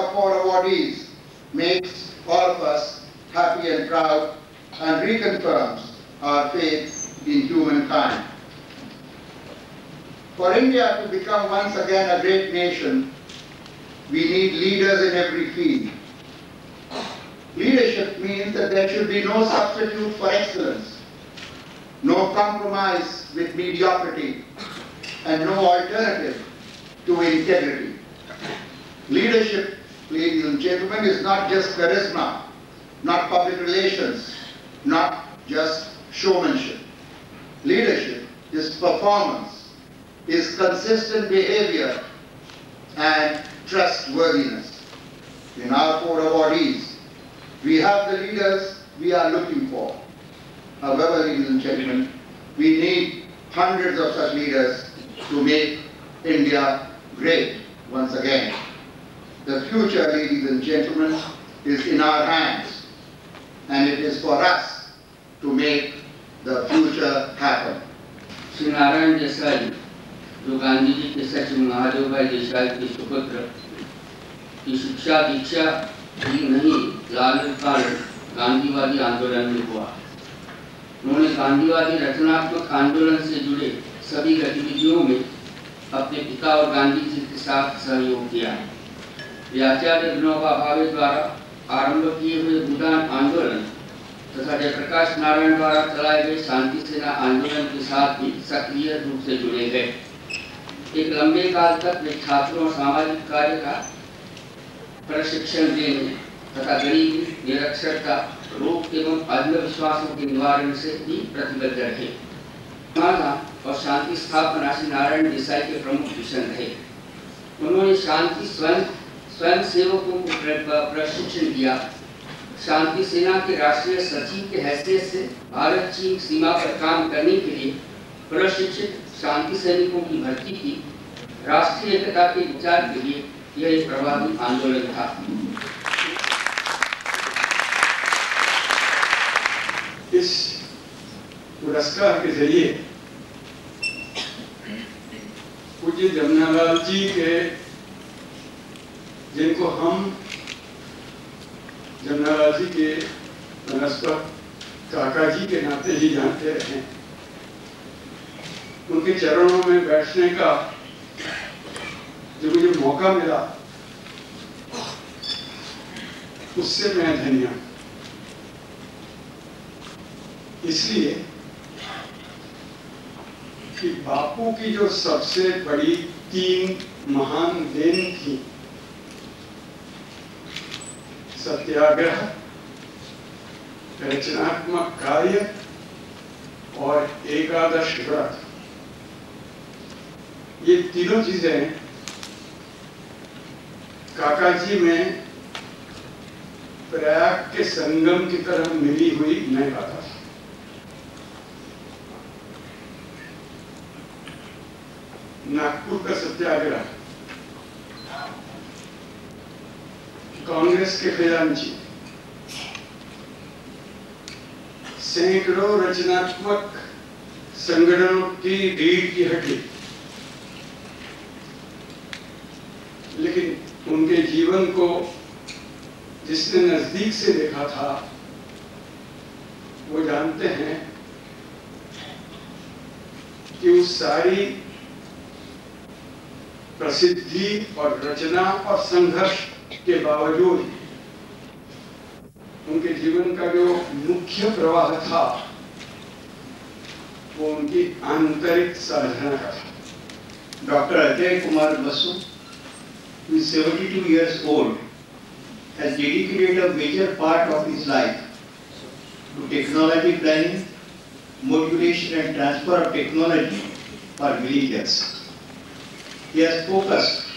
like our awardees makes all of us happy and proud and reconfirms our faith in humankind. For India to become once again a great nation, we need leaders in every field. Leadership means that there should be no substitute for excellence, no compromise with mediocrity, and no alternative to integrity. Leadership, ladies and gentlemen, is not just charisma, not public relations, not just showmanship. Leadership is performance, is consistent behavior, and trustworthiness. In our four awardees, we have the leaders we are looking for. However, ladies and gentlemen, we need hundreds of such leaders to make India great once again. The future, ladies and gentlemen, is in our hands, and it is for us to make the future happen. Shri Narayan Desai जो गांधी जी के सचिव महादेव भाई देसाई के सुपुत्र की शिक्षा दीक्षा ही नहीं लालन पालन गांधीवादी आंदोलन में हुआ उन्होंने गांधीवादी रचनात्मक आंदोलन से जुड़े सभी गतिविधियों में अपने पिता और गांधी जी के साथ सहयोग किया है वे आचार्य विनोबा भावे द्वारा आरंभ किए हुए भूदान आंदोलन तथा जयप्रकाश नारायण द्वारा चलाए गए शांति सेना आंदोलन के साथ भी सक्रिय रूप से जुड़े गए एक लंबे काल तक वे छात्रों और सामाजिक कार्य का प्रशिक्षण देने तथा गरीबी, निरक्षरता, रोग एवं अंधविश्वासों के निवारण से भी प्रतिबद्ध रहे। और शांति स्थापना श्री नारायण देसाई के प्रमुख मिशन रहे। उन्होंने शांति स्वयं स्वयं सेवकों को प्रशिक्षण दिया। शांति सेना के राष्ट्रीय सचिव के हैसियत से भारत चीन सीमा पर काम करने के लिए प्रशिक्षित शांति सैनिकों की भर्ती की। राष्ट्रीय एकता के विचार के लिए यह एक प्रभावी आंदोलन था। इस पुरस्कार के ज़रिए पूज्य जमुनालाल जी के जिनको हम जमुनालाल जी के मनस्पत काका जी के नाते ही जानते रहे उनके चरणों में बैठने का जो मुझे मौका मिला, उससे मैं धन्य इसलिए कि बापू की जो सबसे बड़ी तीन महान देन थी सत्याग्रह, रचनात्मक कार्य और एकादश व्रत। ये तीनों चीज़ें काका जी में प्रयाग के संगम की तरह मिली हुई मैं था नागपुर का सत्याग्रह। कांग्रेस के खजांची सैकड़ों रचनात्मक संगठनों की रीढ़ की हड्डी। लेकिन उनके जीवन को जिसने नज़दीक से देखा था, वो जानते हैं कि उस सारी प्रसिद्धि और रचना और संघर्ष के बावजूद उनके जीवन का जो मुख्य प्रवाह था वो उनकी आंतरिक साधना का था Dr. Ajay Kumar Basu, who is 72 years old, has dedicated a major part of his life to technology planning, modulation and transfer of technology for villages. He has focused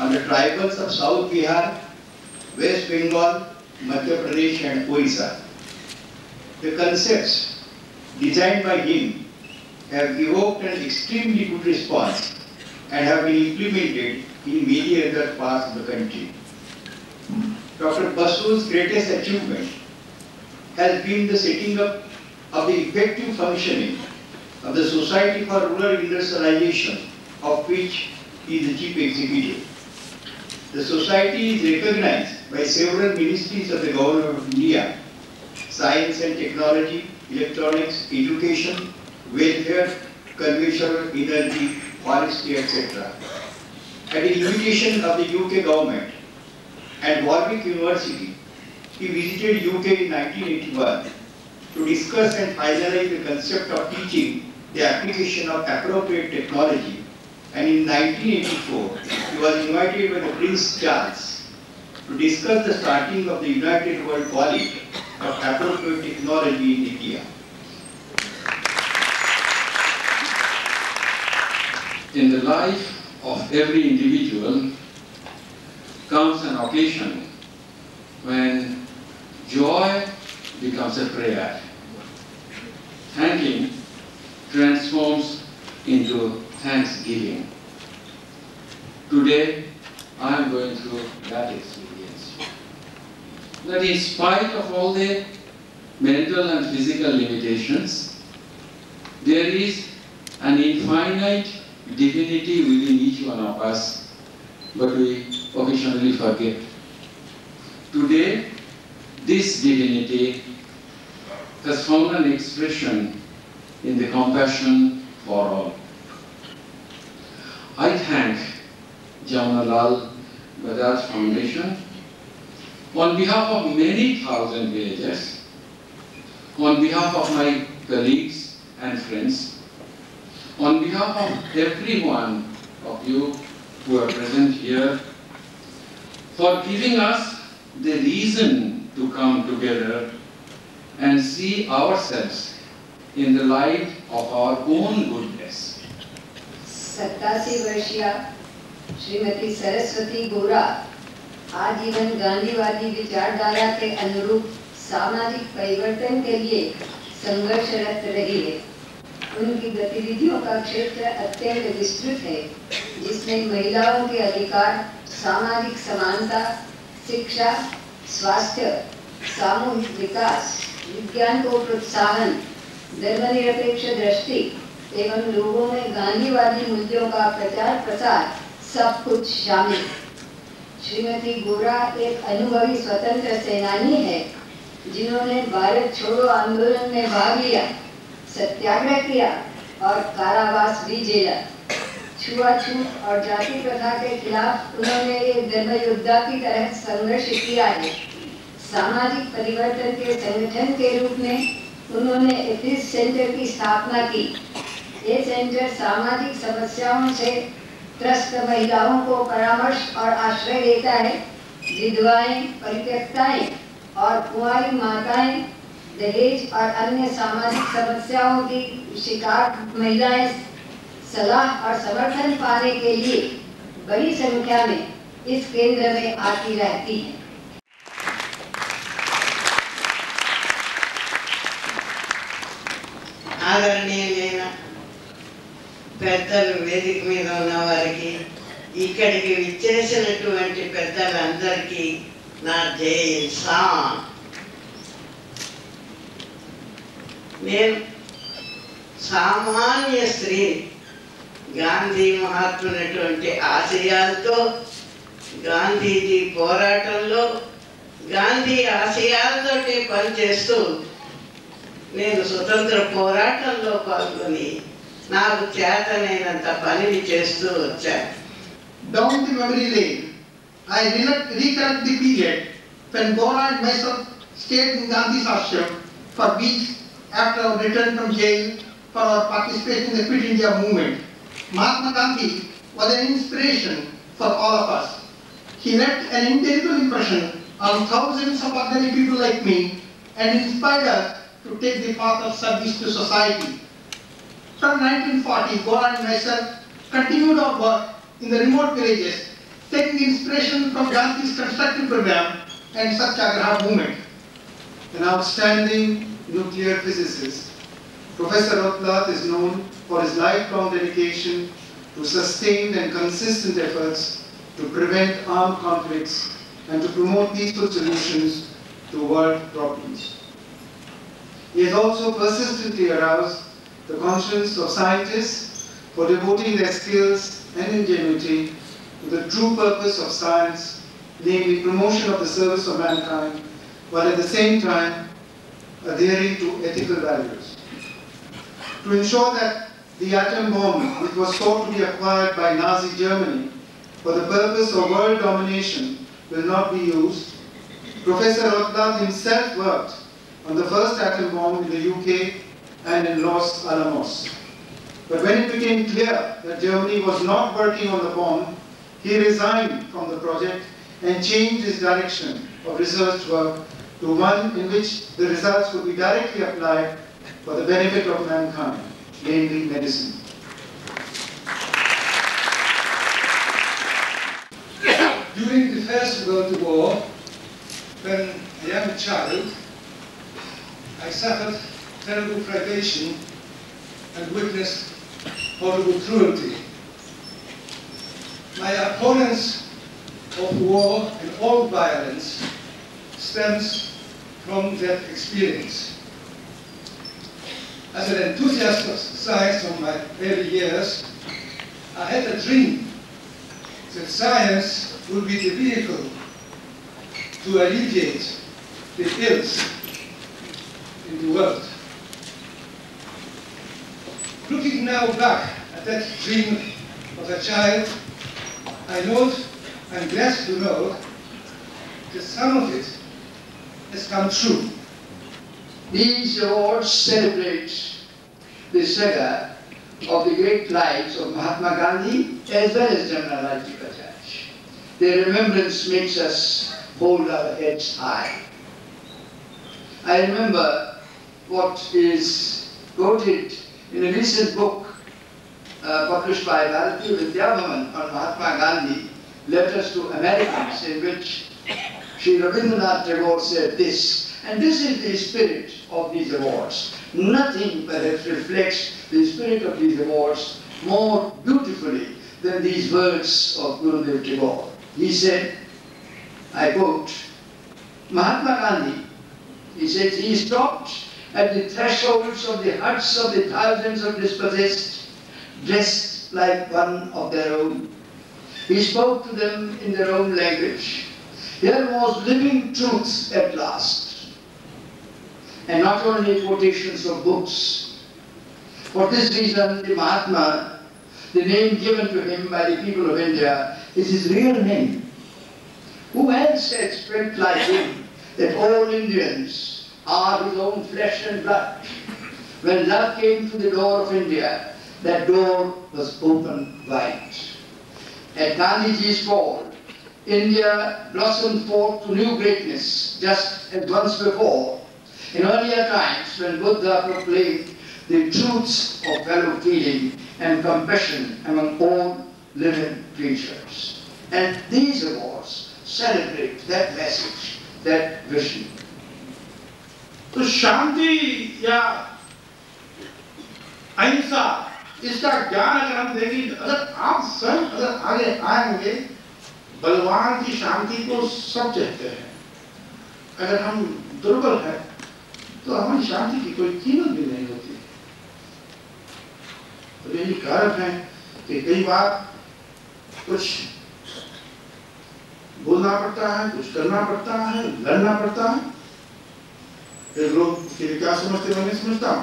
on the tribals of South Bihar, West Bengal, Madhya Pradesh and Orissa. The concepts designed by him have evoked an extremely good response and have been implemented in many other parts of the country. Dr. Basu's greatest achievement has been the setting up of the effective functioning of the Society for Rural Industrialization, of which he is the chief executive. The society is recognized by several ministries of the government of India, science and technology, electronics, education, welfare, conservation, energy, forestry, etc. At the invitation of the UK government and Warwick University, he visited UK in 1981 to discuss and finalize the concept of teaching the application of appropriate technology. And in 1984, he was invited by the Prince Charles to discuss the starting of the United World College of Appropriate Technology in India. In the life of every individual comes an occasion when joy becomes a prayer. Thanking transforms thanksgiving. Today, I am going through that experience. That in spite of all the mental and physical limitations, there is an infinite divinity within each one of us, but we occasionally forget. Today, this divinity has found an expression in the compassion for all. I thank Jamnalal Bajaj Foundation, on behalf of many thousand villagers, on behalf of my colleagues and friends, on behalf of every one of you who are present here, for giving us the reason to come together and see ourselves in the light of our own goodness. सत्तासी वर्षीय श्रीमती सरस्वती गोरा आजीवन गांधीवादी विचारधारा के अनुरूप सामाजिक परिवर्तन के लिए संघर्षरत रही है। उनकी गतिविधियों का क्षेत्र अत्यंत विस्तृत है, जिसमें महिलाओं के अधिकार, सामाजिक समानता, शिक्षा, स्वास्थ्य, सामूहिक विकास, विज्ञान को प्रोत्साहन, धर्मनिरपेक्ष दृष्टि एवं लोगों में गांधीवादी मूल्यों का प्रचार प्रसार सब कुछ शामिल। श्रीमती गोरा एक अनुभवी स्वतंत्र सेनानी है, जिन्होंने भारत छोड़ो आंदोलन में भाग लिया, सत्याग्रह किया और कारावास भी झेला। छुआछूत और जाति प्रथा के खिलाफ उन्होंने एक धर्म योद्धा की तरह संघर्ष किया है। सामाजिक परिवर्तन के संगठन के रूप में उन्होंने एथिस सेंटर की स्थापना की। ये सेंटर सामाजिक समस्याओं से त्रस्त महिलाओं को परामर्श और आश्रय देता है, विधवाएँ, परित्यक्ताएँ और कुआरी माताएँ, दहेज और अन्य सामाजिक समस्याओं की शिकार महिलाएँ सलाह और समर्थन पाने के लिए बड़ी संख्या में इस केंद्र में आती रहती है। आदरणीय పెద్దలు వేదిక మీద ఉన్న వారికి ఇక్కడికి విచ్చేసినటువంటి పెద్దలందరికీ నా జై సా నేను సామాన్య స్త్రీ గాంధీ మహాత్మునటువంటి ఆశయాలతో గాంధీజీ పోరాటంలో గాంధీ ఆశయాలతోటి పనిచేస్తూ నేను స్వతంత్ర పోరాటంలో పాల్గొని నాకు చేతనైనంత పనిని చేస్తూ వచ్చాను Down the memory lane, I recollect recollect the period when Gora and myself stayed in Gandhi's ashram for weeks after our return from jail for our participation in the Quit India movement. Mahatma Gandhi was an inspiration for all of us. He left an indelible impression on thousands of ordinary people like me and inspired us to take the path of service to society. From 1940, Gora and myself continued our work in the remote villages, taking inspiration from Gandhi's constructive program and Satyagraha movement. An outstanding nuclear physicist, Professor Rotblat is known for his lifelong dedication to sustained and consistent efforts to prevent armed conflicts and to promote peaceful solutions to world problems. He has also persistently aroused the conscience of scientists for devoting their skills and ingenuity to the true purpose of science, namely promotion of the service of mankind, while at the same time adhering to ethical values. To ensure that the atom bomb, which was thought to be acquired by Nazi Germany for the purpose of world domination, will not be used, Professor Rotblat himself worked on the first atom bomb in the UK and in Los Alamos. But when it became clear that Germany was not working on the bomb, he resigned from the project and changed his direction of research work to one in which the results could be directly applied for the benefit of mankind, namely medicine. During the First World War, when a young child, I suffered terrible privation and witnessed horrible cruelty. My opponents of war and all violence stems from that experience. As an enthusiast of science from my early years, I had a dream that science would be the vehicle to alleviate the ills in the world. Looking now back at that dream of a child, I note, I'm glad to know, that some of it has come true. These awards celebrate the saga of the great lives of Mahatma Gandhi as well as Jamnalal Bajaj. Their remembrance makes us hold our heads high. I remember what is quoted in a recent book uh, published by Bharatiya Vidya Bhavan on Mahatma Gandhi, Letters to Americans, in which Sri Rabindranath Tagore said this, and this is the spirit of these awards. Nothing perhaps reflects the spirit of these awards more beautifully than these words of Gurudev Tagore. He said, I quote, Mahatma Gandhi, he said, he stopped at the thresholds of the huts of the thousands of dispossessed, dressed like one of their own. He spoke to them in their own language. Here was living truth at last. And not only quotations of books. For this reason, the Mahatma, the name given to him by the people of India, is his real name. Who else strength like him that all Indians are his own flesh and blood? When love came to the door of India, that door was open wide. At Gandhiji's fall, India blossomed forth to new greatness, just as once before. In earlier times, when Buddha proclaimed the truths of fellow feeling and compassion among all living creatures. And these awards celebrate that message, that vision. तो शांति या अहिंसा, इसका ज्ञान अगर हम देंगे अगर आप स्वयं अगर आगे आएँगे बलवान की शांति को सब चाहते हैं। अगर हम दुर्बल है तो हमारी शांति की कोई कीमत भी नहीं होती। तो यही कारण है कि कई बार कुछ बोलना पड़ता है, कुछ करना पड़ता है, लड़ना पड़ता है। फिर लोग फिर क्या समझते मैं नहीं समझता हूँ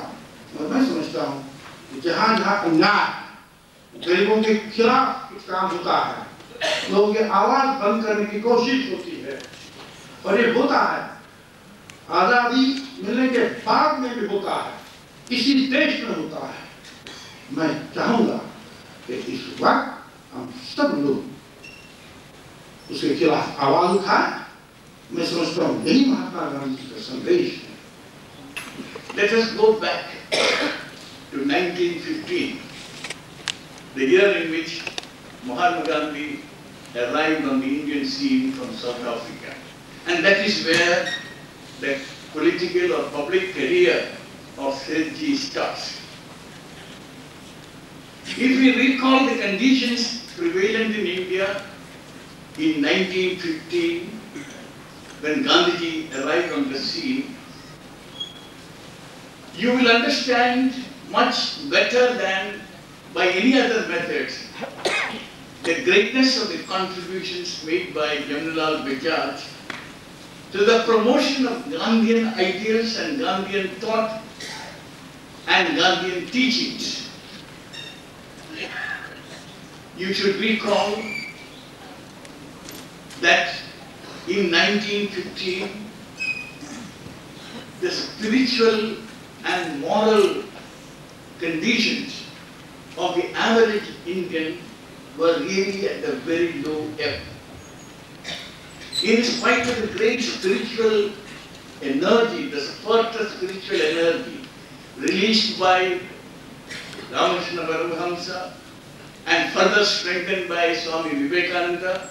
और मैं समझता हूँ जहाँ जहाँ अन्याय गरीबों के खिलाफ कुछ काम होता है लोगों की आवाज़ बंद करने की कोशिश होती है और ये होता है आज़ादी मिलने के बाद में भी होता है इसी देश में होता है मैं चाहूँगा कि इस वक्त हम सब लोग उसके खिलाफ आवाज़ उठाए मैं समझता हूँ यही महात्मा गांधी का संदेश Let us go back to 1915, the year in which Mahatma Gandhi arrived on the Indian scene from South Africa. And that is where the political or public career of Sethji starts. If we recall the conditions prevalent in India in 1915, when Gandhiji arrived on the scene, you will understand much better than by any other methods the greatness of the contributions made by Jamnalal Bajaj to the promotion of Gandhian ideals and Gandhian thought and Gandhian teachings. You should recall that in 1915, the spiritual and moral conditions of the average Indian were really at a very low ebb. In spite of the great spiritual energy, the spurt spiritual energy released by Ramakrishna Paramahamsa and further strengthened by Swami Vivekananda,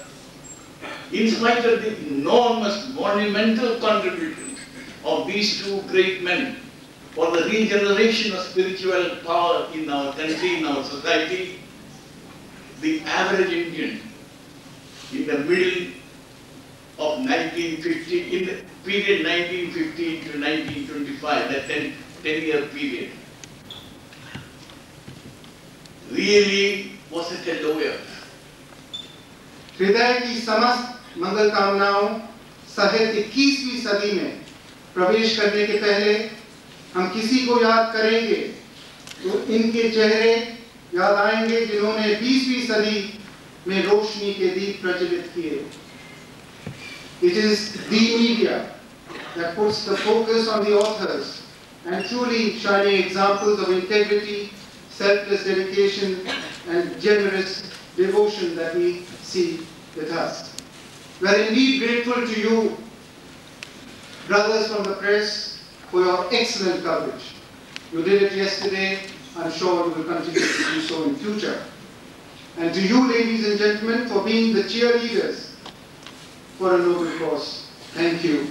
in spite of the enormous monumental contribution of these two great men for the regeneration of spiritual power in our country, in our society, the average Indian in the middle of 1950, in the period 1950 to 1925, that 10, 10 year period, really was at a low हृदय की समस्त मंगल कामनाओं सहित 21वीं सदी में प्रवेश करने के पहले हम किसी को याद करेंगे तो इनके चेहरे याद आएँगे जिन्होंने 20वीं सदी में रोशनी के दीप प्रज्वलित किए It is the media that puts the focus on the authors and truly shining examples of integrity, selfless dedication and generous devotion that we see with us. We are indeed grateful to you, brothers from the press, for your excellent coverage. You did it yesterday, I'm sure you will continue to do so in future. And to you, ladies and gentlemen, for being the cheerleaders for a noble cause. Thank you.